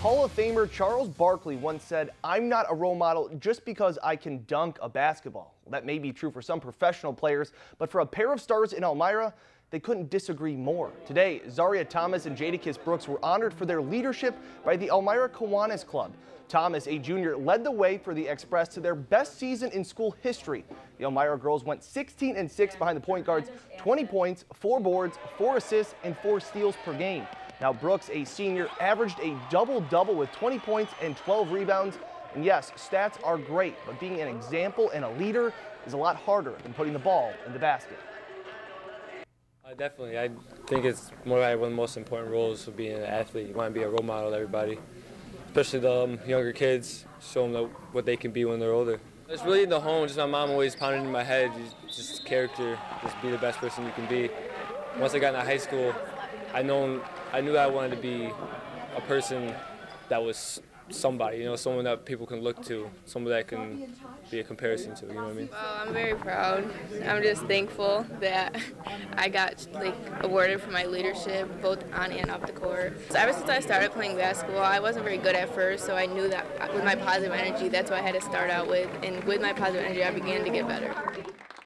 Hall of Famer Charles Barkley once said, I'm not a role model just because I can dunk a basketball. That may be true for some professional players, but for a pair of stars in Elmira, they couldn't disagree more. Today, Zaria Thomas and Jadakiss Brooks were honored for their leadership by the Elmira Kiwanis Club. Thomas, a junior, led the way for the Express to their best season in school history. The Elmira girls went 16 and 6 behind the point guards, 20 points, 4 boards, 4 assists, and 4 steals per game. Now, Brooks, a senior, averaged a double-double with 20 points and 12 rebounds. And yes, stats are great, but being an example and a leader is a lot harder than putting the ball in the basket. Uh, definitely. I think it's more like one of the most important roles of being an athlete. You want to be a role model to everybody, especially the um, younger kids, show them what they can be when they're older. It's really in the home. Just my mom always pounding in my head, just character, just be the best person you can be. Once I got into high school, I know I knew I wanted to be a person that was somebody, you know, someone that people can look to, someone that can be a comparison to, you know what I mean? Well, I'm very proud. I'm just thankful that I got like awarded for my leadership both on and off the court. So ever since I started playing basketball, I wasn't very good at first, so I knew that with my positive energy, that's what I had to start out with, and with my positive energy, I began to get better.